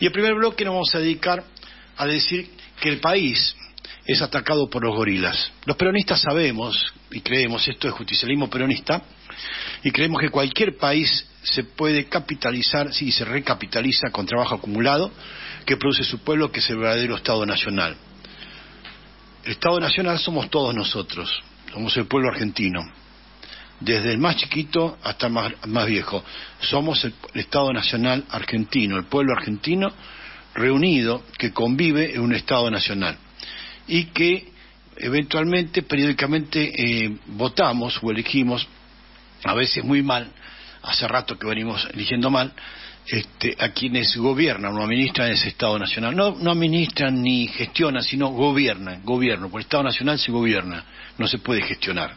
Y el primer bloque nos vamos a dedicar a decir que el país es atacado por los gorilas. Los peronistas sabemos y creemos, esto es justicialismo peronista, y creemos que cualquier país se puede capitalizar si se recapitaliza con trabajo acumulado que produce su pueblo, que es el verdadero Estado Nacional. El Estado Nacional somos todos nosotros, somos el pueblo argentino, desde el más chiquito hasta el más, viejo. Somos el, Estado Nacional argentino, el pueblo argentino reunido que convive en un Estado Nacional y que eventualmente, periódicamente, eh, votamos o elegimos, a veces muy mal, hace rato que venimos eligiendo mal, este, a quienes gobiernan o administran ese Estado Nacional. No, no administran ni gestionan, sino gobiernan, gobierno. Por el Estado Nacional se gobierna, no se puede gestionar.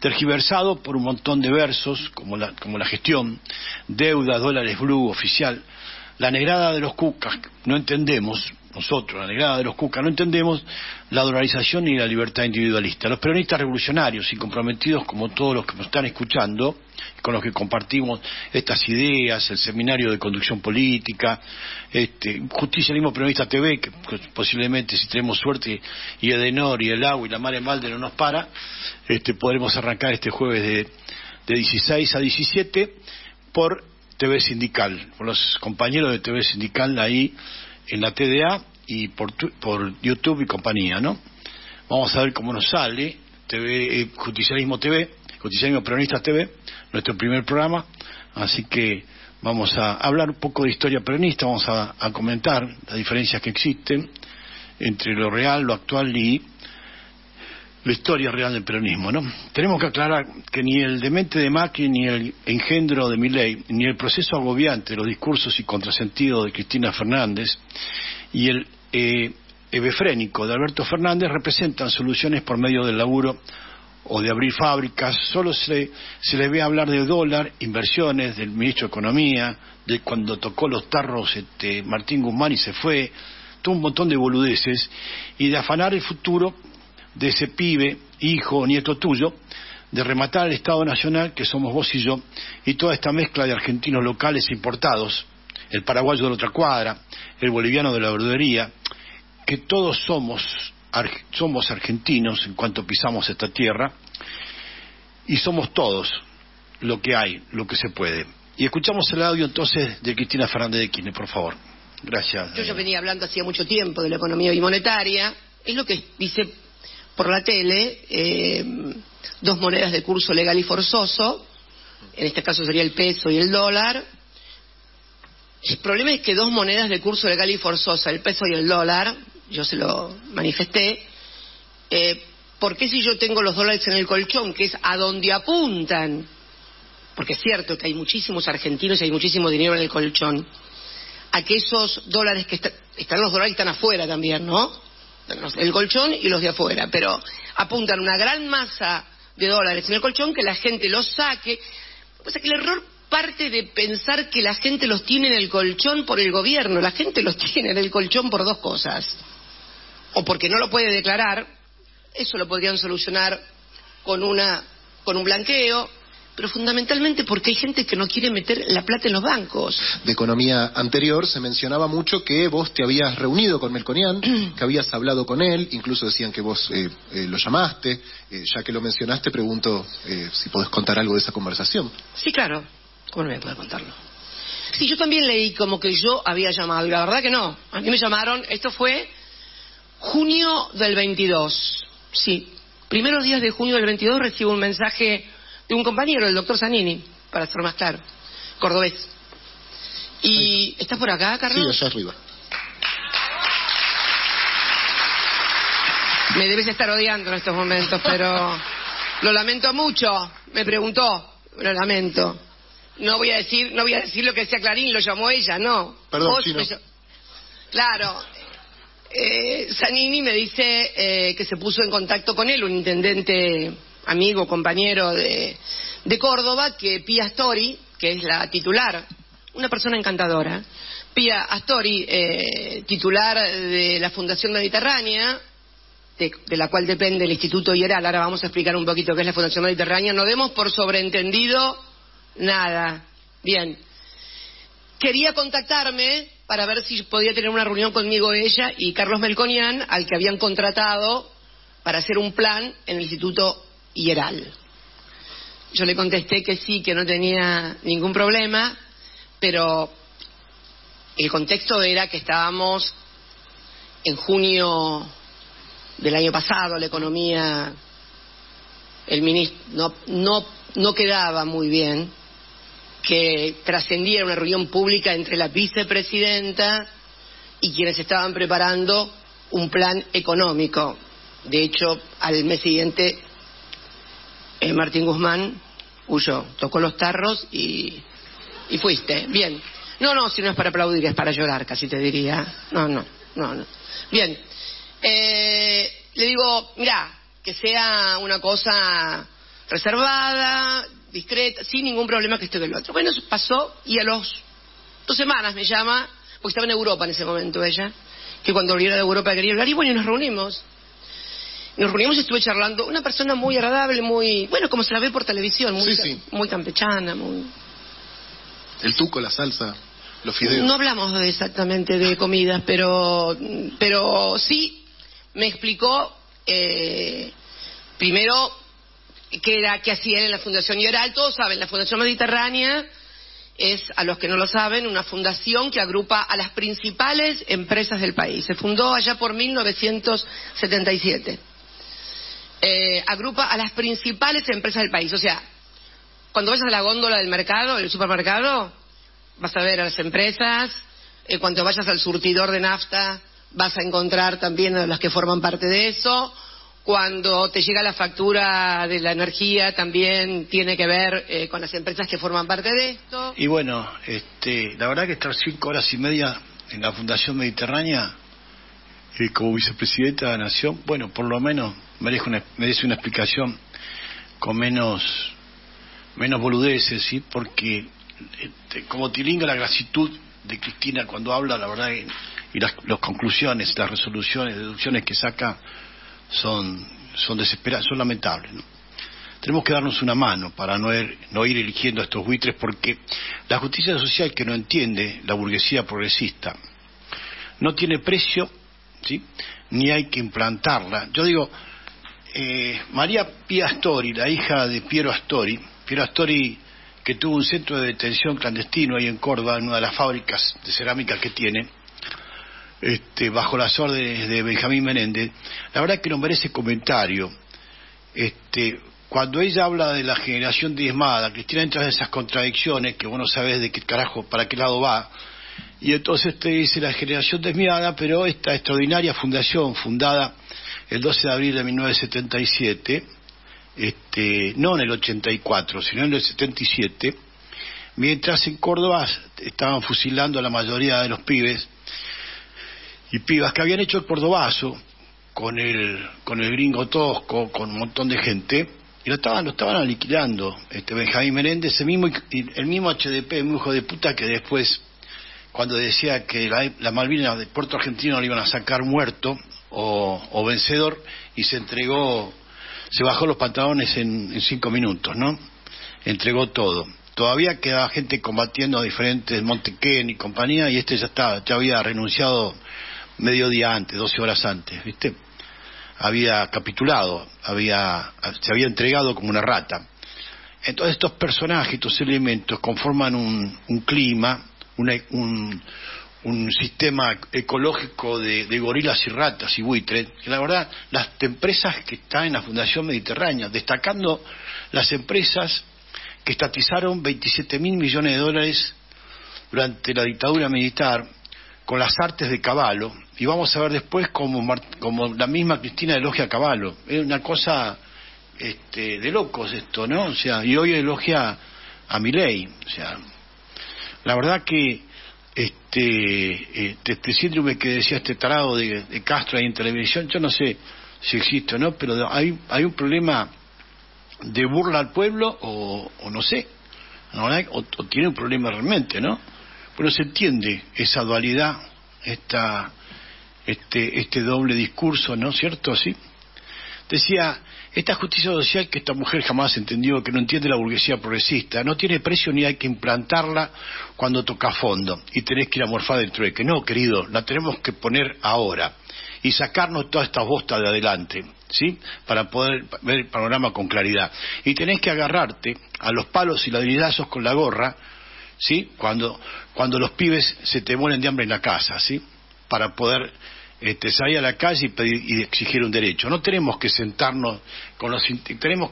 Tergiversado por un montón de versos, como la, como la gestión, deuda, dólares blue, oficial, la negrada de los cucas, no entendemos, nosotros, la negrada de los cucas, no entendemos la dolarización ni la libertad individualista. Los peronistas revolucionarios y comprometidos, como todos los que nos están escuchando, con los que compartimos estas ideas, el seminario de conducción política, este, Justicialismo Peronista TV, que posiblemente si tenemos suerte y Edenor y el agua y la mar en balde no nos para, este, podremos arrancar este jueves de, de 16 a 17 por TV Sindical, por los compañeros de TV Sindical ahí en la TDA y por, por YouTube y compañía, ¿no? Vamos a ver cómo nos sale TV, eh, Justicialismo TV, Justicialismo Peronista TV, nuestro primer programa, así que vamos a hablar un poco de historia peronista, vamos a comentar las diferencias que existen entre lo real, lo actual y la historia real del peronismo, ¿no? Tenemos que aclarar que ni el demente de Macri, ni el engendro de Milley, ni el proceso agobiante de los discursos y contrasentidos de Cristina Fernández y el eh, ebefrénico de Alberto Fernández representan soluciones por medio del laburo o de abrir fábricas. Solo se, se le ve hablar de dólar, inversiones, del ministro de Economía, de cuando tocó los tarros este, Martín Guzmán y se fue, todo un montón de boludeces, y de afanar el futuro de ese pibe, hijo o nieto tuyo, de rematar el Estado Nacional, que somos vos y yo, y toda esta mezcla de argentinos locales e importados, el paraguayo de la otra cuadra, el boliviano de la verdulería, que todos somos, somos argentinos en cuanto pisamos esta tierra, y somos todos lo que hay, lo que se puede. Y escuchamos el audio entonces de Cristina Fernández de Quine, por favor. Gracias. Yo ya venía hablando hacía mucho tiempo de la economía bimonetaria. Es lo que dice por la tele eh, dos monedas de curso legal y forzoso, en este caso sería el peso y el dólar. El problema es que dos monedas de curso legal y forzosa, el peso y el dólar, yo se lo manifesté, eh, ¿por qué si yo tengo los dólares en el colchón, que es a donde apuntan? Porque es cierto que hay muchísimos argentinos y hay muchísimo dinero en el colchón. A que esos dólares que están los dólares que están afuera también, ¿no? El colchón y los de afuera, pero apuntan una gran masa de dólares en el colchón que la gente los saque. O sea que el error parte de pensar que la gente los tiene en el colchón por el gobierno. La gente los tiene en el colchón por dos cosas. O porque no lo puede declarar, eso lo podrían solucionar con, una, con un blanqueo, pero fundamentalmente porque hay gente que no quiere meter la plata en los bancos. De economía anterior se mencionaba mucho que vos te habías reunido con Melconian, que habías hablado con él, incluso decían que vos eh, eh, lo llamaste. Eh, ya que lo mencionaste, pregunto si podés contar algo de esa conversación. Sí, claro. ¿Cómo no me puedo contarlo? Sí, yo también leí como que yo había llamado, y la verdad que no. A mí me llamaron, esto fue junio del 22. Sí, primeros días de junio del 22 recibo un mensaje de un compañero, el doctor Zanini, para ser más claro, cordobés. ¿Y estás por acá, Carlos? Sí, allá arriba. Me debes estar odiando en estos momentos, pero lo lamento mucho. Me preguntó, lo lamento. No voy a decir, no voy a decir lo que decía Clarín, lo llamó ella, no. Perdón, Claro. Eh, Zanini me dice eh, que se puso en contacto con él, un intendente amigo, compañero de, de Córdoba, que Pia Astori, que es la titular, una persona encantadora, Pia Astori, eh, titular de la Fundación Mediterránea, de, la cual depende el Instituto Ieral, ahora vamos a explicar un poquito qué es la Fundación Mediterránea, no demos por sobreentendido nada. Bien. quería contactarme para ver si podía tener una reunión conmigo ella y Carlos Melconian, al que habían contratado para hacer un plan en el Instituto Hieral. Yo le contesté que sí, que no tenía ningún problema, pero el contexto era que estábamos en junio del año pasado, la economía, el ministro, no, no, no quedaba muy bien que trascendiera una reunión pública entre la vicepresidenta y quienes estaban preparando un plan económico. De hecho, al mes siguiente, eh, Martín Guzmán huyó, tocó los tarros y, fuiste. Bien. No, no, si no es para aplaudir, es para llorar, casi te diría. No, no, no, no. Bien. Eh, le digo, mira, que sea una cosa reservada, discreta, sin ningún problema que esté del otro. Bueno, eso pasó y a los dos semanas me llama, porque estaba en Europa en ese momento ella, que cuando volviera de Europa quería hablar y bueno, y nos reunimos. Nos reunimos y estuve charlando. Una persona muy agradable, muy, bueno, como se la ve por televisión, muy, Sí, sí. muy campechana, muy... El tuco, la salsa, los fideos. No hablamos de- exactamente de comidas, pero, pero sí me explicó eh, primero qué era, qué hacían en la Fundación Ioral. Todos saben, la Fundación Mediterránea es, a los que no lo saben, una fundación que agrupa a las principales empresas del país. Se fundó allá por 1977. Eh, agrupa a las principales empresas del país. O sea, cuando vayas a la góndola del mercado, del supermercado, vas a ver a las empresas. Eh, cuando vayas al surtidor de nafta, vas a encontrar también a las que forman parte de eso. Cuando te llega la factura de la energía, también tiene que ver eh, con las empresas que forman parte de esto. Y bueno, este, la verdad que estar cinco horas y media en la Fundación Mediterránea como vicepresidenta de la Nación, bueno, por lo menos merece una, merece una explicación con menos menos boludeces, ¿sí? Porque este, como tilinga la gratitud de Cristina cuando habla, la verdad, y, y las, las conclusiones, las resoluciones, deducciones que saca son son desesperadas, son lamentables, ¿no? tenemos que darnos una mano para no ir, no ir eligiendo a estos buitres porque la justicia social que no entiende la burguesía progresista no tiene precio ¿sí? ni hay que implantarla. Yo digo, eh, María Pia Astori, la hija de Piero Astori, Piero Astori que tuvo un centro de detención clandestino ahí en Córdoba, en una de las fábricas de cerámica que tiene, este, bajo las órdenes de Benjamín Menéndez, la verdad que no merece comentario. Este, cuando ella habla de la generación diezmada, Cristina entra en esas contradicciones que vos no sabés de qué carajo, para qué lado va, y entonces te dice la generación diezmada, pero esta extraordinaria fundación, fundada el 12 de abril de 1977, este, no en el 84, sino en el 77, mientras en Córdoba estaban fusilando a la mayoría de los pibes y pibas que habían hecho el cordobazo con el, con el gringo tosco, con un montón de gente, y lo estaban, lo estaban aniquilando. Este Benjamín Menéndez, el mismo, el mismo HDP, el mismo hijo de puta que después, cuando decía que la, la Malvinas de Puerto Argentino le iban a sacar muerto o, o vencedor, y se entregó, se bajó los pantalones en, en cinco minutos, ¿no? Entregó todo. Todavía quedaba gente combatiendo a diferentes Montequén y compañía, y este ya estaba, ya había renunciado medio día antes, 12 horas antes, ¿viste? Había capitulado, había, se había entregado como una rata. Entonces estos personajes, estos elementos conforman un, un clima, una, un, un sistema ecológico de, gorilas y ratas y buitres, que la verdad, las empresas que están en la Fundación Mediterránea, destacando las empresas que estatizaron 27 mil millones de dólares durante la dictadura militar, con las artes de Caballo, y vamos a ver después como, como la misma Cristina elogia Caballo. Es una cosa este, de locos esto, ¿no? O sea, y hoy elogia a Milei. O sea, la verdad que este, este, este síndrome que decía este tarado de, Castro ahí en televisión, yo no sé si existe o no, pero hay, hay un problema de burla al pueblo o, o no sé, o tiene un problema realmente, ¿no? Pero se entiende esa dualidad, esta, este, este doble discurso, ¿no es cierto? ¿Sí? Decía, esta justicia social que esta mujer jamás entendió, que no entiende la burguesía progresista, no tiene precio ni hay que implantarla cuando toca fondo y tenés que ir a morfar del trueque. No, querido, la tenemos que poner ahora y sacarnos toda esta bosta de adelante, ¿sí? Para poder ver el panorama con claridad. Y tenés que agarrarte a los palos y ladrillazos con la gorra, ¿sí? Cuando, cuando los pibes se te mueren de hambre en la casa, ¿sí? Para poder este, salir a la calle y, pedir, y exigir un derecho. No tenemos que sentarnos con los tenemos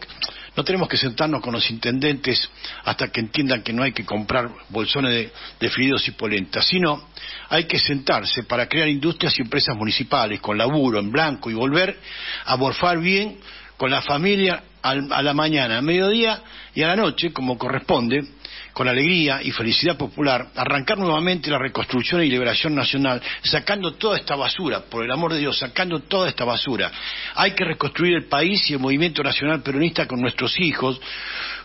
no tenemos que sentarnos con los intendentes hasta que entiendan que no hay que comprar bolsones de, de y polenta, sino hay que sentarse para crear industrias y empresas municipales con laburo en blanco y volver a morfar bien con la familia a la mañana, a mediodía y a la noche, como corresponde, con alegría y felicidad popular, arrancar nuevamente la reconstrucción y liberación nacional, sacando toda esta basura, por el amor de Dios, sacando toda esta basura. Hay que reconstruir el país y el movimiento nacional peronista con nuestros hijos,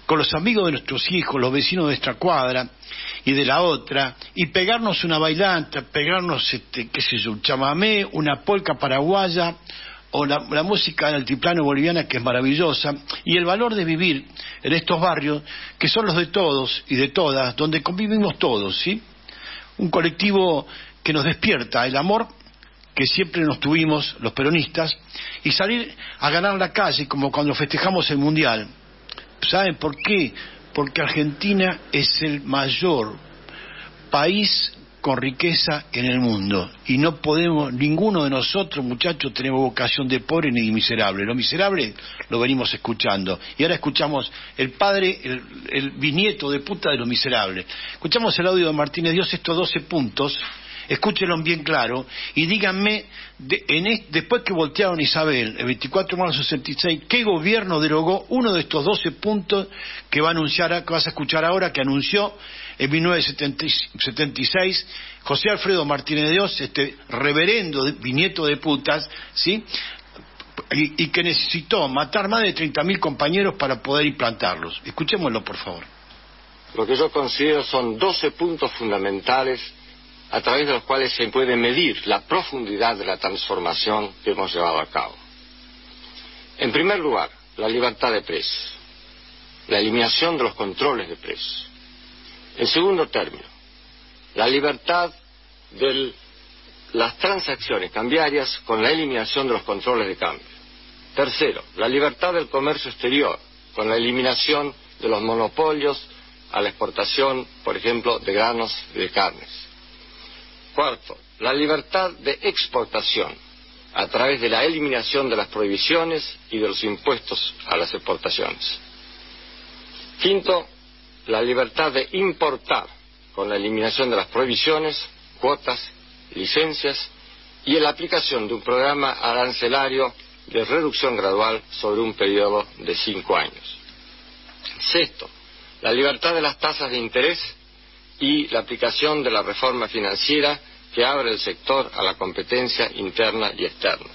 con los amigos de nuestros hijos, los vecinos de nuestra cuadra y de la otra, y pegarnos una bailanta, pegarnos, este, qué sé yo, un chamamé, una polca paraguaya, o la, la, música altiplano boliviana que es maravillosa, y el valor de vivir en estos barrios que son los de todos y de todas, donde convivimos todos, ¿sí? Un colectivo que nos despierta el amor que siempre nos tuvimos los peronistas y salir a ganar la calle como cuando festejamos el Mundial. ¿Saben por qué? Porque Argentina es el mayor país con riqueza en el mundo. Y no podemos, ninguno de nosotros, muchachos, tenemos vocación de pobre ni de miserable. Lo miserable lo venimos escuchando. Y ahora escuchamos el padre, el, el bisnieto de puta de lo miserable. Escuchamos el audio de Martínez Dios, estos 12 puntos. Escúchenlo bien claro y díganme, en después que voltearon Isabel, el 24 de marzo del 66, ¿qué gobierno derogó uno de estos 12 puntos que va a anunciar, que vas a escuchar ahora, que anunció en 1976, José Alfredo Martínez de Dios, este reverendo bisnieto de putas, ¿sí? Y, y que necesitó matar más de 30.000 compañeros para poder implantarlos. Escuchémoslo, por favor. Lo que yo considero son 12 puntos fundamentales a través de los cuales se puede medir la profundidad de la transformación que hemos llevado a cabo. En primer lugar, la libertad de precios, la eliminación de los controles de precios, en segundo término, la libertad de las transacciones cambiarias con la eliminación de los controles de cambio. Tercero, la libertad del comercio exterior con la eliminación de los monopolios a la exportación, por ejemplo, de granos y de carnes. Cuarto, la libertad de exportación a través de la eliminación de las prohibiciones y de los impuestos a las exportaciones. Quinto, la libertad de importar con la eliminación de las prohibiciones, cuotas, licencias y la aplicación de un programa arancelario de reducción gradual sobre un periodo de cinco años. Sexto, la libertad de las tasas de interés y la aplicación de la reforma financiera que abre el sector a la competencia interna y externa.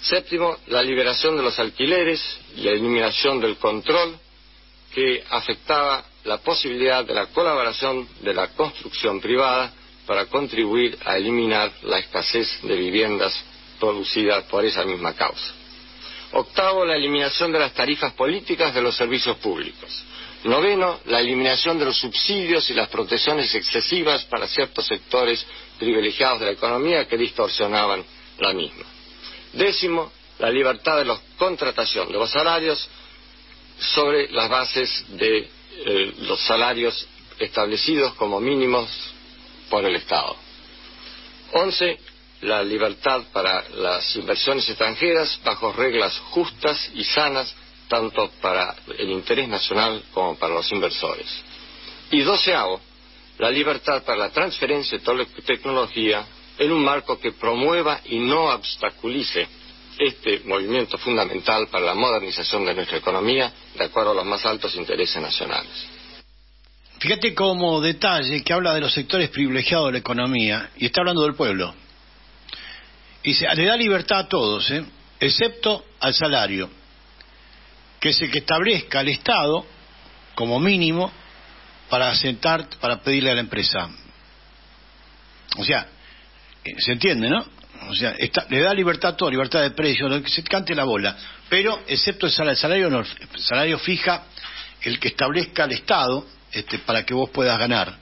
Séptimo, la liberación de los alquileres y la eliminación del control que afectaba la posibilidad de la colaboración de la construcción privada para contribuir a eliminar la escasez de viviendas producida por esa misma causa. Octavo, la eliminación de las tarifas políticas de los servicios públicos. Noveno, la eliminación de los subsidios y las protecciones excesivas para ciertos sectores privilegiados de la economía que distorsionaban la misma. Décimo, la libertad de la contratación de los salarios sobre las bases de eh, los salarios establecidos como mínimos por el Estado. Once, la libertad para las inversiones extranjeras bajo reglas justas y sanas tanto para el interés nacional como para los inversores. Y doceavo, la libertad para la transferencia de tecnología en un marco que promueva y no obstaculice este movimiento fundamental para la modernización de nuestra economía de acuerdo a los más altos intereses nacionales. Fíjate como detalle que habla de los sectores privilegiados de la economía y está hablando del pueblo. Y le da libertad a todos, ¿eh? excepto al salario, que es el que establezca el Estado como mínimo para sentar, para pedirle a la empresa. O sea, eh, ¿se entiende, no? O sea, le da libertad a todo, libertad de precio, que se cante la bola. Pero, excepto el salario, el salario fija el que establezca el Estado este, para que vos puedas ganar.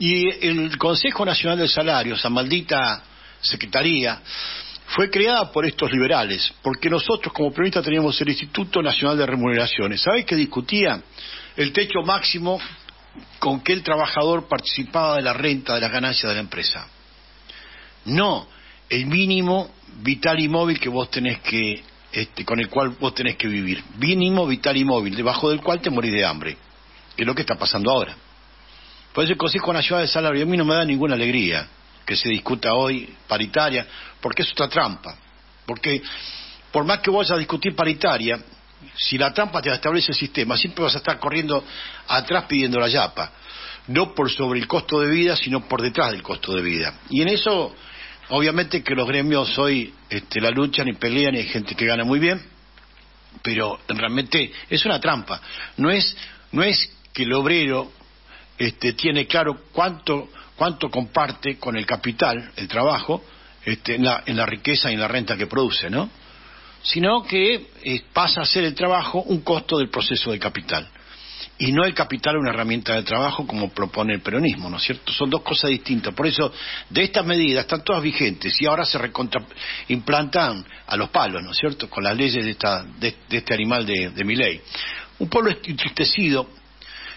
Y el Consejo Nacional del Salario, esa maldita secretaría, fue creada por estos liberales, porque nosotros como peronistas teníamos el Instituto Nacional de Remuneraciones. ¿Sabés qué discutía? El techo máximo con que el trabajador participaba de la renta de las ganancias de la empresa. No, el mínimo vital y móvil que vos tenés que, este, con el cual vos tenés que vivir. Mínimo vital y móvil, debajo del cual te morís de hambre, que es lo que está pasando ahora. Por eso el Consejo Nacional de Salario a mí no me da ninguna alegría que se discuta hoy paritaria, porque es otra trampa. Porque por más que vayas a discutir paritaria, si la trampa te establece el sistema, siempre vas a estar corriendo atrás pidiendo la yapa. No por sobre el costo de vida, sino por detrás del costo de vida. Y en eso, obviamente que los gremios hoy este, la luchan y pelean y hay gente que gana muy bien, pero realmente es una trampa. No es, no es que el obrero este, tiene claro cuánto, cuánto comparte con el capital, el trabajo, este, en, la, en la riqueza y en la renta que produce, ¿no? Sino que eh, pasa a ser el trabajo un costo del proceso de capital y no el capital una herramienta de trabajo como propone el peronismo, ¿no es cierto? Son dos cosas distintas. Por eso, de estas medidas están todas vigentes y ahora se implantan a los palos, ¿no es cierto?, con las leyes de, esta, de, este animal de, de mi ley. Un pueblo entristecido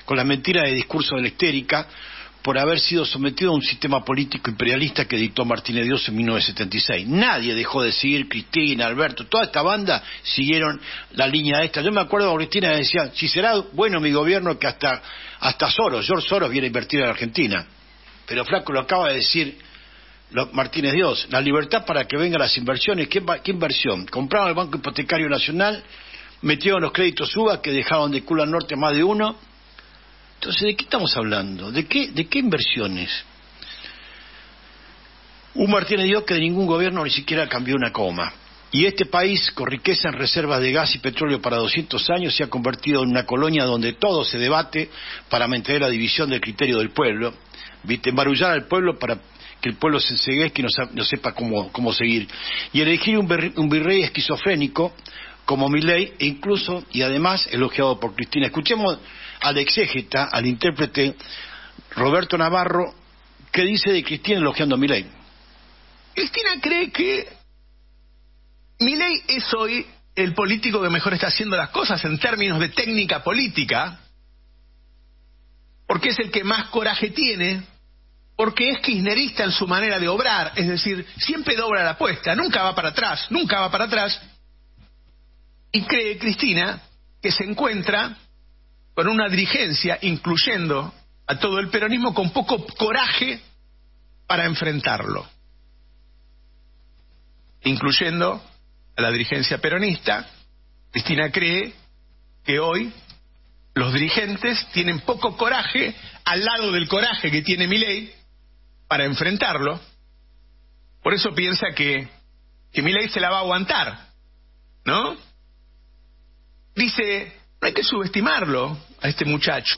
con la mentira de discurso de la histérica por haber sido sometido a un sistema político imperialista que dictó Martínez Dios en 1976. Nadie dejó de seguir, Cristina, Alberto, toda esta banda siguieron la línea esta. Yo me acuerdo que Cristina decía, si será bueno mi gobierno que hasta, hasta Soros, George Soros viene a invertir en Argentina. Pero Flaco lo acaba de decir Martínez Dios, la libertad para que vengan las inversiones. ¿Qué, qué inversión? Compraron el Banco Hipotecario Nacional, metieron los créditos UBA que dejaron de culo al norte más de uno, entonces, ¿de qué estamos hablando? ¿De qué, de qué inversiones? Un Martínez dio que de ningún gobierno ni siquiera cambió una coma. Y este país, con riqueza en reservas de gas y petróleo para 200 años, se ha convertido en una colonia donde todo se debate para mantener la división del criterio del pueblo, ¿viste? embarullar al pueblo para que el pueblo se enseguezca y no, sepa cómo, cómo, seguir. Y elegir un, un virrey esquizofrénico como Milei, e incluso y además elogiado por Cristina. Escuchemos al exégeta, al intérprete Roberto Navarro, que dice de Cristina elogiando a Milei. Cristina cree que Milei es hoy el político que mejor está haciendo las cosas en términos de técnica política, porque es el que más coraje tiene, porque es kirchnerista en su manera de obrar, es decir, siempre dobra la apuesta, nunca va para atrás, nunca va para atrás, y cree Cristina que se encuentra con una dirigencia, incluyendo a todo el peronismo, con poco coraje para enfrentarlo, incluyendo a la dirigencia peronista. Cristina cree que hoy los dirigentes tienen poco coraje al lado del coraje que tiene Milei para enfrentarlo. Por eso piensa que, que Milei se la va a aguantar, ¿no? Dice, no hay que subestimarlo a este muchacho.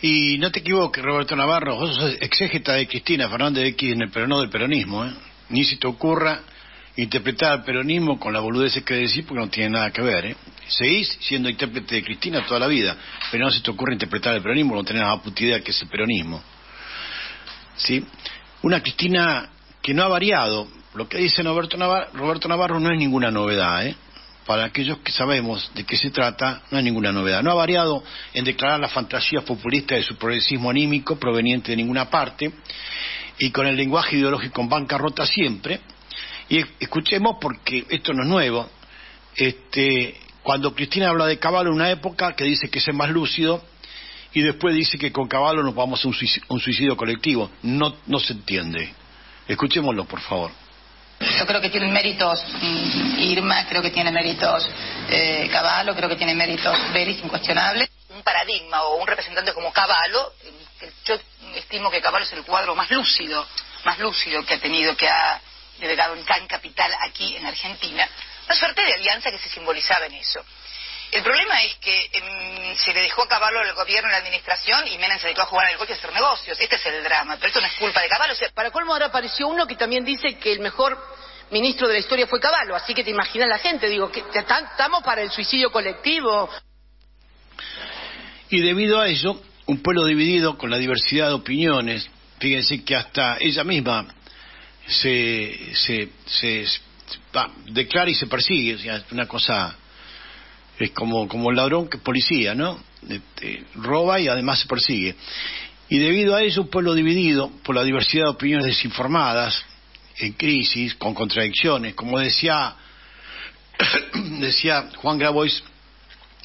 Y no te equivoques, Roberto Navarro, vos sos exégeta de Cristina Fernández de Kirchner, pero no del peronismo, ¿eh? Ni si te ocurra interpretar al peronismo con la boludez que decís, porque no tiene nada que ver, ¿eh? Seguís siendo intérprete de Cristina toda la vida, pero no se te ocurre interpretar el peronismo, no tenés la puta idea que es el peronismo. ¿Sí? Una Cristina que no ha variado. Lo que dice Roberto Navarro, Roberto Navarro no es ninguna novedad, ¿eh? Para aquellos que sabemos de qué se trata, no hay ninguna novedad. No ha variado en declarar la fantasía populista de su progresismo anímico proveniente de ninguna parte y con el lenguaje ideológico en bancarrota siempre. Y escuchemos, porque esto no es nuevo, este, cuando Cristina habla de Caballo en una época que dice que es más lúcido y después dice que con Caballo nos vamos a un suicidio, un suicidio colectivo. No, no se entiende. Escuchémoslo, por favor. Yo creo que tienen méritos mm, Irma, creo que tiene méritos eh, Caballo, creo que tiene méritos Beris incuestionables. Un paradigma o un representante como Caballo, yo estimo que Caballo es el cuadro más lúcido, más lúcido que ha tenido, que ha delegado en Can Capital aquí en Argentina. Una suerte de alianza que se simbolizaba en eso. El problema es que em, se le dejó a Caballo el gobierno y la administración y Menem se dedicó a jugar al coche y a hacer negocios. Este es el drama, pero esto no es culpa de Caballo. Para colmo ahora apareció uno que también dice que el mejor ministro de la historia fue Caballo, así que te imaginas la gente, digo, que estamos para el suicidio colectivo. Y debido a ello, un pueblo dividido con la diversidad de opiniones, fíjense que hasta ella misma se, se, se, declara y se persigue, o sea, es una cosa es como, como el ladrón que es policía, ¿no? Este, roba y además se persigue. Y debido a eso, un pueblo dividido por la diversidad de opiniones desinformadas, en crisis, con contradicciones, como decía, decía Juan Grabois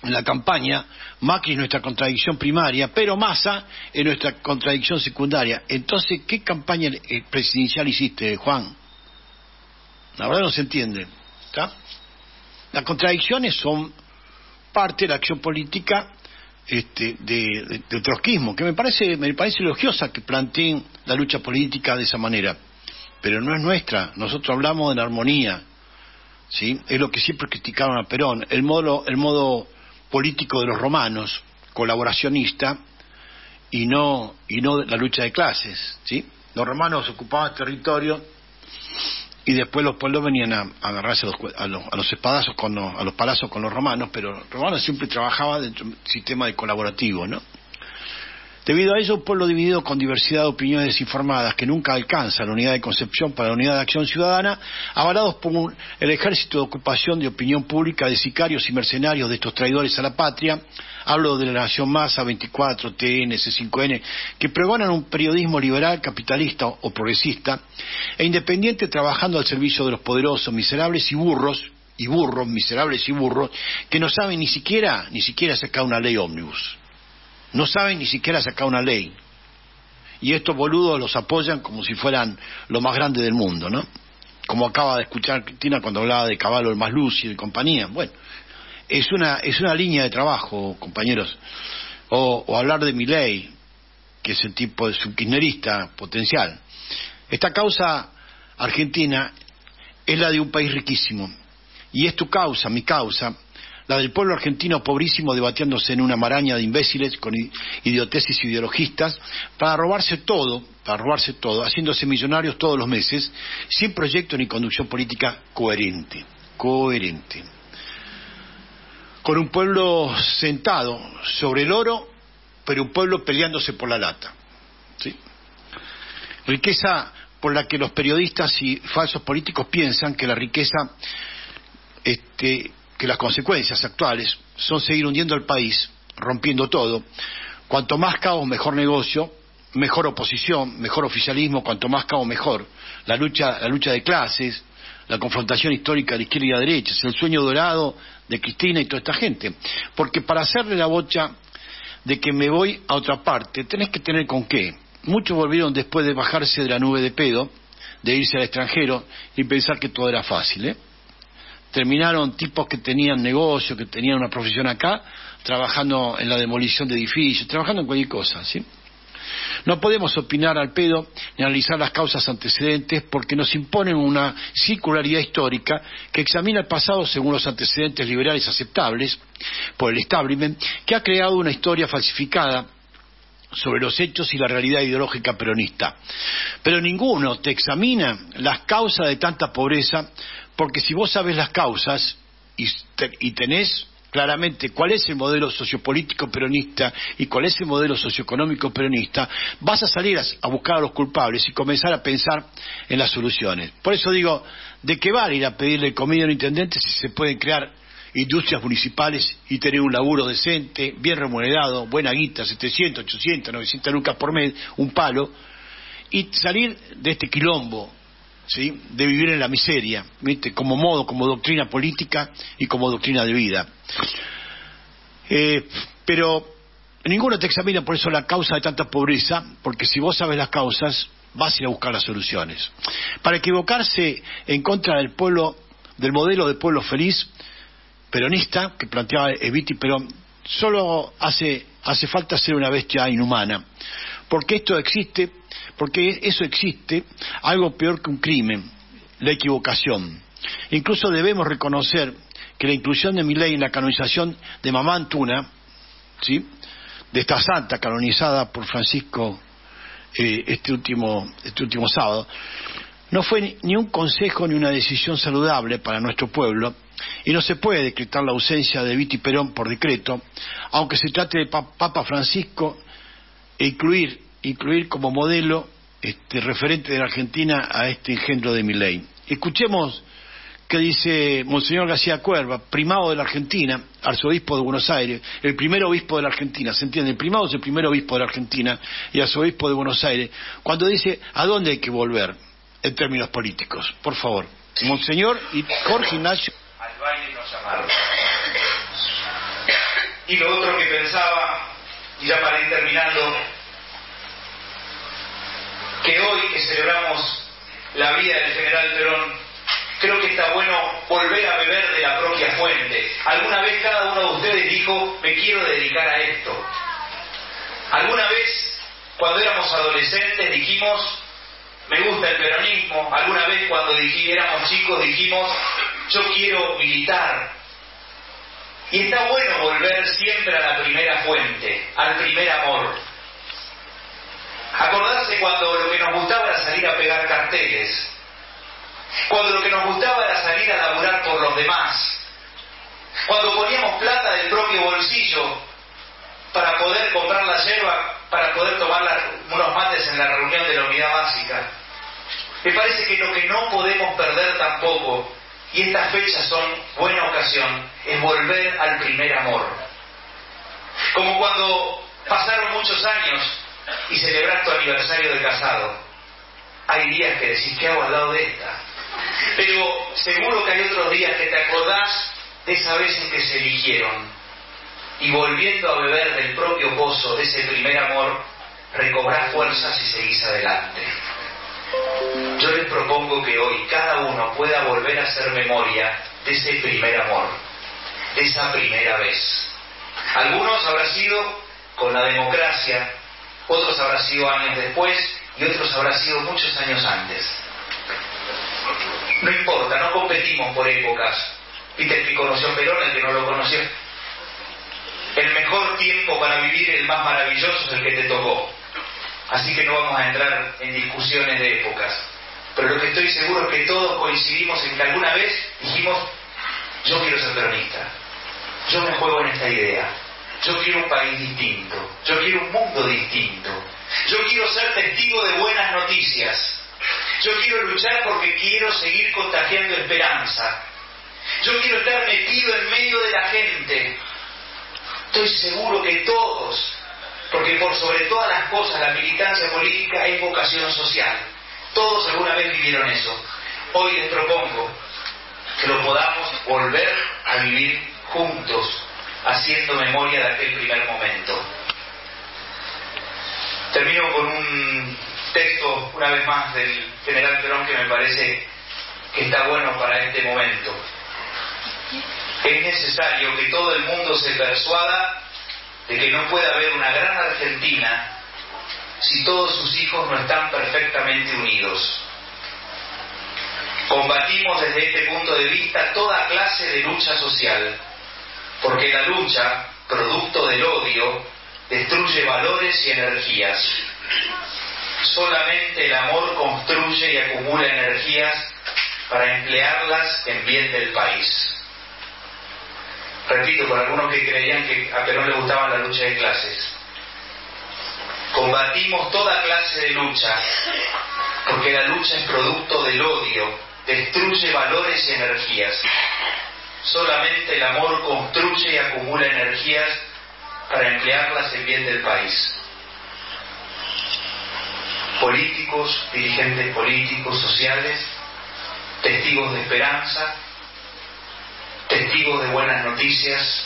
en la campaña, Macri es nuestra contradicción primaria, pero Massa es nuestra contradicción secundaria. Entonces, ¿qué campaña presidencial hiciste, Juan? La verdad no se entiende. ¿está? Las contradicciones son parte de la acción política este, de, del trotskismo, que me parece, me parece elogiosa que planteen la lucha política de esa manera, pero no es nuestra. Nosotros hablamos de la armonía, ¿sí? Es lo que siempre criticaron a Perón, el modo, el modo político de los romanos, colaboracionista, y no, y no la lucha de clases, ¿sí? Los romanos ocupaban territorio y después los pueblos venían a, agarrarse a los, a, los, espadazos con los, a los palazos con los romanos, pero los romanos siempre trabajaban dentro de un sistema de colaborativo, ¿no? Debido a ello, un pueblo dividido con diversidad de opiniones desinformadas que nunca alcanza la unidad de concepción para la unidad de acción ciudadana, avalados por el ejército de ocupación de opinión pública de sicarios y mercenarios de estos traidores a la patria, hablo de la Nación Masa, 24, TN, C5N, que pregonan un periodismo liberal, capitalista o progresista, e independiente trabajando al servicio de los poderosos, miserables y burros, y burros, miserables y burros, que no saben ni siquiera, ni siquiera sacar una ley ómnibus. No saben ni siquiera sacar una ley. Y estos boludos los apoyan como si fueran lo más grande del mundo, ¿no? Como acaba de escuchar Cristina cuando hablaba de Caballo el más lúcido y compañía. Bueno, es una, es una línea de trabajo, compañeros. O, hablar de mi ley, que es el tipo de su kirchnerista potencial. Esta causa argentina es la de un país riquísimo. Y es tu causa, mi causa, la del pueblo argentino pobrísimo debatiéndose en una maraña de imbéciles con idiotesis ideologistas para robarse todo, para robarse todo, haciéndose millonarios todos los meses, sin proyecto ni conducción política coherente, coherente. Con un pueblo sentado sobre el oro, pero un pueblo peleándose por la lata. Riqueza por la que los periodistas y falsos políticos piensan que la riqueza este, que las consecuencias actuales son seguir hundiendo el país, rompiendo todo. Cuanto más caos, mejor negocio, mejor oposición, mejor oficialismo, cuanto más caos, mejor. La lucha, la lucha de clases, la confrontación histórica de izquierda y de derecha, es el sueño dorado de Cristina y toda esta gente. Porque para hacerle la bocha de que me voy a otra parte, tenés que tener con qué. Muchos volvieron después de bajarse de la nube de pedo, de irse al extranjero y pensar que todo era fácil, ¿eh? Terminaron tipos que tenían negocio, que tenían una profesión acá, trabajando en la demolición de edificios, trabajando en cualquier cosa, ¿sí? No podemos opinar al pedo ni analizar las causas antecedentes porque nos imponen una circularidad histórica que examina el pasado según los antecedentes liberales aceptables por el establishment, que ha creado una historia falsificada sobre los hechos y la realidad ideológica peronista. Pero ninguno te examina las causas de tanta pobreza porque si vos sabes las causas y, tenés claramente cuál es el modelo sociopolítico peronista y cuál es el modelo socioeconómico peronista, vas a salir a, buscar a los culpables y comenzar a pensar en las soluciones. Por eso digo, ¿de qué vale ir a pedirle comida a un intendente si se pueden crear industrias municipales y tener un laburo decente, bien remunerado, buena guita, 700, 800, 900 lucas por mes, un palo, y salir de este quilombo ¿sí? de vivir en la miseria, como modo, como doctrina política y como doctrina de vida. Eh, pero ninguno te examina por eso la causa de tanta pobreza, porque si vos sabes las causas, vas a ir a buscar las soluciones. Para equivocarse en contra del pueblo, del modelo de pueblo feliz, peronista, que planteaba Eviti Perón, solo hace, hace falta ser una bestia inhumana, porque esto existe porque eso existe, algo peor que un crimen, la equivocación. Incluso debemos reconocer que la inclusión de mi ley en la canonización de Mamá Antuna, ¿sí? de esta santa canonizada por Francisco eh, este, último, este último sábado, no fue ni un consejo ni una decisión saludable para nuestro pueblo y no se puede decretar la ausencia de Viti Perón por decreto, aunque se trate de Papa Francisco e incluir, incluir como modelo este, referente de la Argentina a este engendro de mi ley. Escuchemos qué dice Monseñor García Cuerva, primado de la Argentina, arzobispo de Buenos Aires, el primer obispo de la Argentina, ¿se entiende? El primado es el primer obispo de la Argentina y arzobispo de Buenos Aires, cuando dice a dónde hay que volver en términos políticos. Por favor, Monseñor y Jorge Ignacio. Al baile nos llamaron. Y lo otro que pensaba, ya para ir terminando, que hoy que celebramos la vida del general Perón, creo que está bueno volver a beber de la propia fuente. Alguna vez cada uno de ustedes dijo, me quiero dedicar a esto. Alguna vez, cuando éramos adolescentes, dijimos, me gusta el peronismo. Alguna vez cuando éramos chicos dijimos, yo quiero militar. Y está bueno volver siempre a la primera fuente, al primer amor. Acordarse cuando lo que nos gustaba era salir a pegar carteles, cuando lo que nos gustaba era salir a laburar por los demás, cuando poníamos plata del propio bolsillo para poder comprar la yerba, para poder tomar unos mates en la reunión de la unidad básica. Me parece que lo que no podemos perder tampoco, y estas fechas son buena ocasión, es volver al primer amor. Como cuando pasaron muchos años y celebras tu aniversario de casado. Hay días que decís, ¿qué hago al lado de esta? Pero seguro que hay otros días que te acordás de esa vez en que se eligieron. Y volviendo a beber del propio pozo de ese primer amor, recobrás fuerzas y seguís adelante. Yo les propongo que hoy cada uno pueda volver a hacer memoria de ese primer amor, de esa primera vez. Algunos habrá sido con la democracia, otros habrá sido años después y otros habrá sido muchos años antes. No importa, no competimos por épocas. Viste el que conoció Perón, el que no lo conoció. El mejor tiempo para vivir, el más maravilloso, es el que te tocó. Así que no vamos a entrar en discusiones de épocas. Pero lo que estoy seguro es que todos coincidimos en que alguna vez dijimos, yo quiero ser peronista, yo me juego en esta idea, yo quiero un país distinto, yo quiero un mundo distinto, yo quiero ser testigo de buenas noticias, yo quiero luchar porque quiero seguir contagiando esperanza, yo quiero estar metido en medio de la gente. Estoy seguro que todos porque por sobre todas las cosas la militancia política es vocación social. Todos alguna vez vivieron eso. Hoy les propongo que lo podamos volver a vivir juntos, haciendo memoria de aquel primer momento. Termino con un texto, una vez más, del general Perón que me parece que está bueno para este momento. Es necesario que todo el mundo se persuada de que no puede haber una gran Argentina si todos sus hijos no están perfectamente unidos. Combatimos desde este punto de vista toda clase de lucha social, porque la lucha, producto del odio, destruye valores y energías. Solamente el amor construye y acumula energías para emplearlas en bien del país repito, por algunos que creían que a Perón le gustaba la lucha de clases. Combatimos toda clase de lucha, porque la lucha es producto del odio, destruye valores y energías. Solamente el amor construye y acumula energías para emplearlas en bien del país. Políticos, dirigentes políticos, sociales, testigos de esperanza, testigos de buenas noticias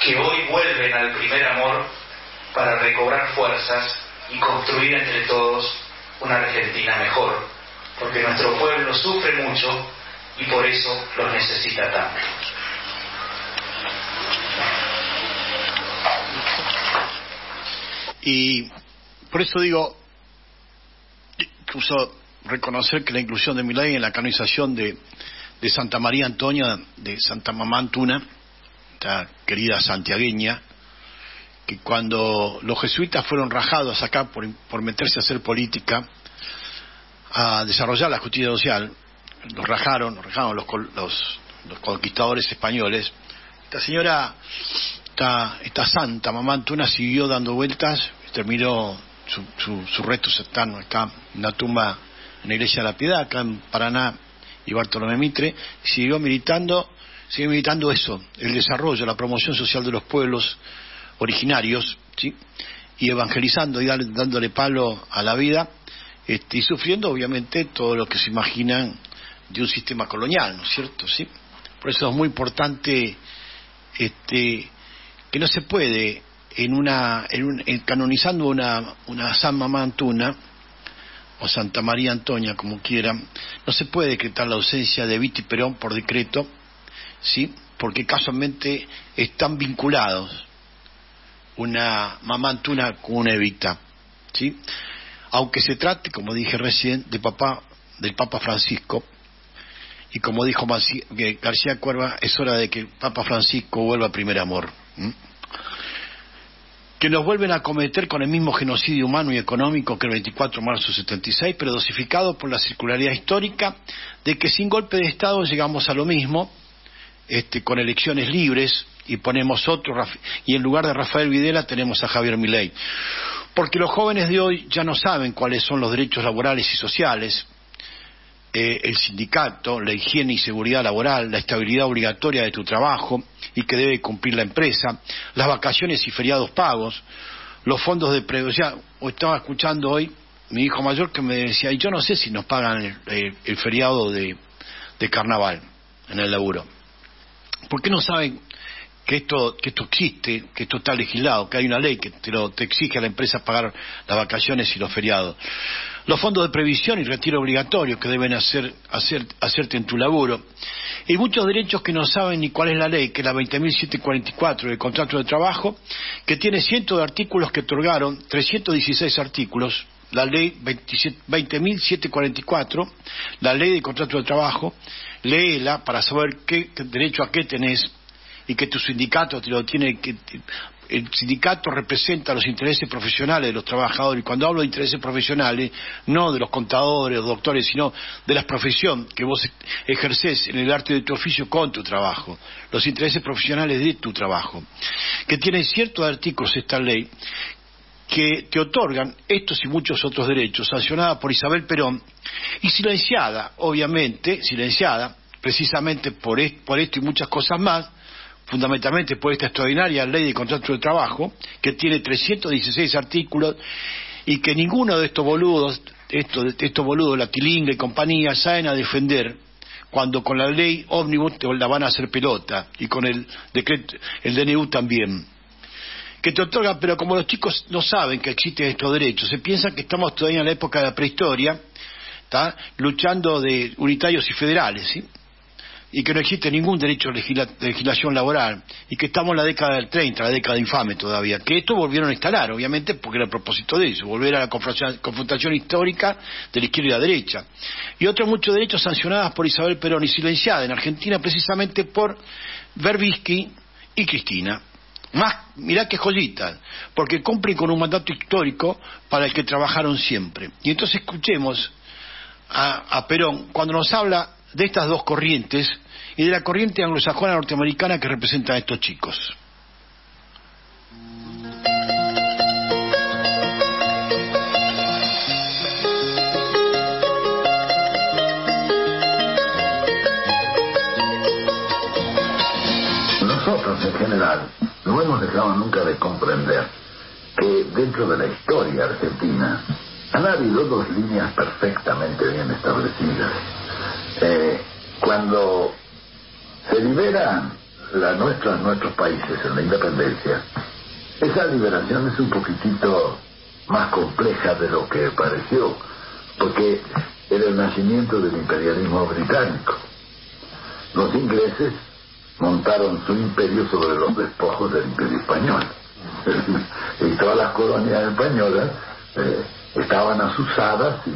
que hoy vuelven al primer amor para recobrar fuerzas y construir entre todos una Argentina mejor, porque nuestro pueblo sufre mucho y por eso los necesita tanto. Y por eso digo, incluso reconocer que la inclusión de mi ley en la canonización de de Santa María Antonia, de Santa Mamá Antuna, esta querida santiagueña, que cuando los jesuitas fueron rajados acá por, por meterse a hacer política, a desarrollar la justicia social, los rajaron, los rajaron los, los, los conquistadores españoles, esta señora, esta, santa mamá Antuna siguió dando vueltas, terminó, su, su, sus restos están acá en una tumba en la iglesia de la Piedad, acá en Paraná y Bartolomé Mitre, siguió militando, sigue militando eso, el desarrollo, la promoción social de los pueblos originarios, ¿sí? y evangelizando y dándole palo a la vida, este, y sufriendo obviamente todo lo que se imaginan de un sistema colonial, ¿no es cierto? ¿Sí? Por eso es muy importante este, que no se puede en una en un, canonizando una, una San Mamá Antuna o Santa María Antonia como quieran no se puede decretar la ausencia de Viti Perón por decreto sí porque casualmente están vinculados una mamá Antuna con una Evita sí aunque se trate como dije recién de papá del Papa Francisco. Y como dijo García Cuerva, es hora de que el Papa Francisco vuelva a primer amor. Que nos vuelven a cometer con el mismo genocidio humano y económico que el 24 de marzo de 76, pero dosificado por la circularidad histórica de que sin golpe de Estado llegamos a lo mismo, este, con elecciones libres y ponemos otro, y en lugar de Rafael Videla tenemos a Javier Milei. Porque los jóvenes de hoy ya no saben cuáles son los derechos laborales y sociales, eh, el sindicato, la higiene y seguridad laboral, la estabilidad obligatoria de tu trabajo y que debe cumplir la empresa, las vacaciones y feriados pagos, los fondos de prevención. O estaba escuchando hoy mi hijo mayor que me decía, y yo no sé si nos pagan el, feriado de, carnaval en el laburo. ¿Por qué no saben que esto, que esto existe, que esto está legislado, que hay una ley que te, lo, exige a la empresa pagar las vacaciones y los feriados? los fondos de previsión y retiro obligatorio que deben hacer, hacer, hacerte en tu laburo, y muchos derechos que no saben ni cuál es la ley, que es la 20.744 del contrato de trabajo, que tiene cientos de artículos que otorgaron, 316 artículos, la ley 20.744, la ley de contrato de trabajo, léela para saber qué derecho a qué tenés y que tu sindicato te lo tiene que el sindicato representa los intereses profesionales de los trabajadores. Y cuando hablo de intereses profesionales, no de los contadores o doctores, sino de la profesión que vos ejercés en el arte de tu oficio con tu trabajo. Los intereses profesionales de tu trabajo. Que tiene ciertos artículos esta ley que te otorgan estos y muchos otros derechos, sancionada por Isabel Perón y silenciada, obviamente, silenciada, precisamente por, por esto y muchas cosas más, fundamentalmente por esta extraordinaria ley de contrato de trabajo, que tiene 316 artículos y que ninguno de estos boludos, estos, boludos, la Tilinga y compañía, saben a defender cuando con la ley ómnibus la van a hacer pelota y con el decreto, el DNU también. Que te otorga, pero como los chicos no saben que existen estos derechos, se piensan que estamos todavía en la época de la prehistoria, ¿está? luchando de unitarios y federales, ¿sí? Y que no existe ningún derecho de legislación laboral y que estamos en la década del 30, la década infame todavía, que esto volvieron a instalar, obviamente, porque era el propósito de eso, volver a la confrontación histórica de la izquierda y la derecha. Y otros muchos derechos sancionados por Isabel Perón y silenciadas en Argentina precisamente por Berbisky y Cristina. Más, mirá qué joyita, porque cumplen con un mandato histórico para el que trabajaron siempre. Y entonces escuchemos a Perón cuando nos habla de estas dos corrientes y de la corriente anglosajona norteamericana que representan a estos chicos. Nosotros en general no hemos dejado nunca de comprender que dentro de la historia argentina han habido dos líneas perfectamente bien establecidas eh, cuando se liberan la nuestra, nuestros países en la independencia, esa liberación es un poquitito más compleja de lo que pareció, porque era el nacimiento del imperialismo británico. Los ingleses montaron su imperio sobre los despojos del imperio español. y todas las colonias españolas eh, estaban asusadas y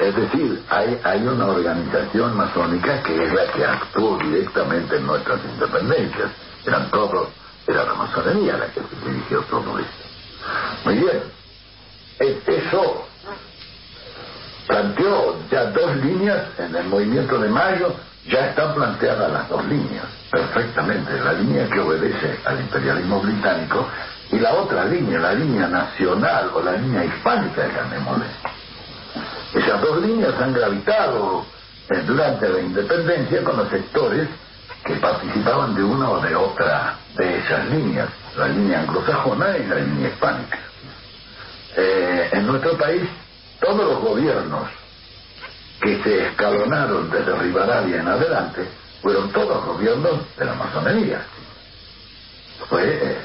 es decir, hay, hay una organización masónica que es la que actuó directamente en nuestras independencias. Eran todos, era la masonería la que se dirigió todo esto. Muy bien, eso planteó ya dos líneas en el movimiento de mayo, ya están planteadas las dos líneas, perfectamente, la línea que obedece al imperialismo británico y la otra línea, la línea nacional o la línea hispánica, llamémosle. Esas dos líneas han gravitado eh, durante la independencia con los sectores que participaban de una o de otra de esas líneas, la línea anglosajona y la línea hispánica. Eh, en nuestro país, todos los gobiernos que se escalonaron desde Rivadavia en adelante fueron todos gobiernos de la masonería. Fue eh,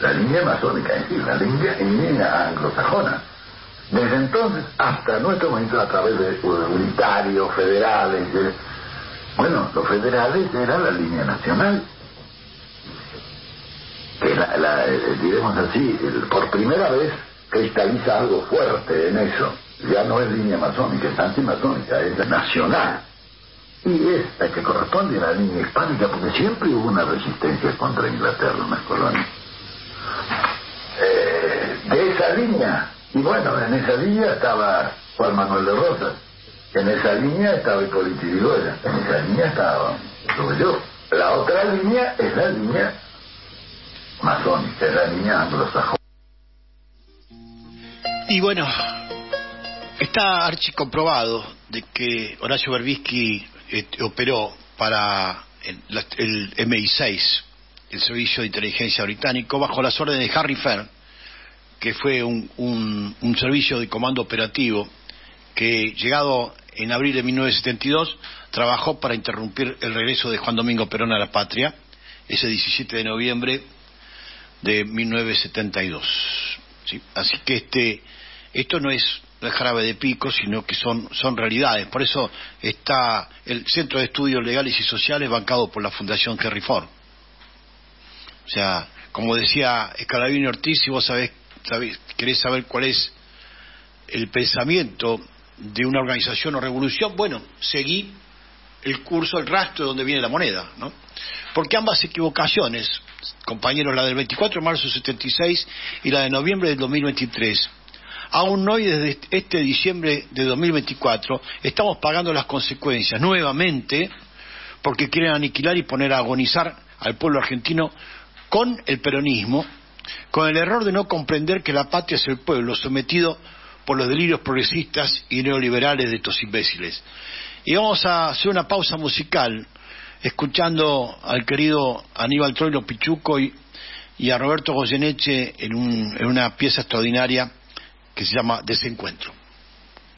la línea masónica, es decir, la línea, línea anglosajona. Desde entonces hasta nuestro momento, a través de unitarios, federales, bueno, los federales era la línea nacional. Que la, eh, diremos así, por primera vez cristaliza algo fuerte en eso. Ya no es línea masónica, es antimasónica, es nacional. Y es la que corresponde a la línea hispánica, porque siempre hubo una resistencia contra Inglaterra en las colonias. Eh, de esa línea, y bueno, en esa línea estaba Juan Manuel de Rosas, en esa línea estaba Hipólito Yrigoyen, en esa línea estaba yo. La otra línea es la línea masónica, es la línea anglosajona. Y bueno, está archicomprobado de que Horacio Berbisky eh, operó para el, el, MI6, el Servicio de Inteligencia Británico, bajo las órdenes de Harry Fern, que fue un, un, un servicio de comando operativo que, llegado en abril de 1972, trabajó para interrumpir el regreso de Juan Domingo Perón a la patria, ese 17 de noviembre de 1972. ¿sí? Así que este, esto no es el jarabe de pico, sino que son, son realidades. Por eso está el Centro de Estudios Legales y Sociales bancado por la Fundación Kerry Ford. O sea, como decía Escalabino Ortiz, si vos sabés, querés saber cuál es el pensamiento de una organización o revolución, bueno, seguí el curso, el rastro de donde viene la moneda, ¿no? Porque ambas equivocaciones, compañeros, la del 24 de marzo del 76 y la de noviembre del 2023, aún hoy desde este diciembre de 2024 estamos pagando las consecuencias nuevamente porque quieren aniquilar y poner a agonizar al pueblo argentino con el peronismo, con el error de no comprender que la patria es el pueblo sometido por los delirios progresistas y neoliberales de estos imbéciles. Y vamos a hacer una pausa musical escuchando al querido Aníbal Troilo Pichuco y, a Roberto Goyeneche en, un, en una pieza extraordinaria que se llama Desencuentro.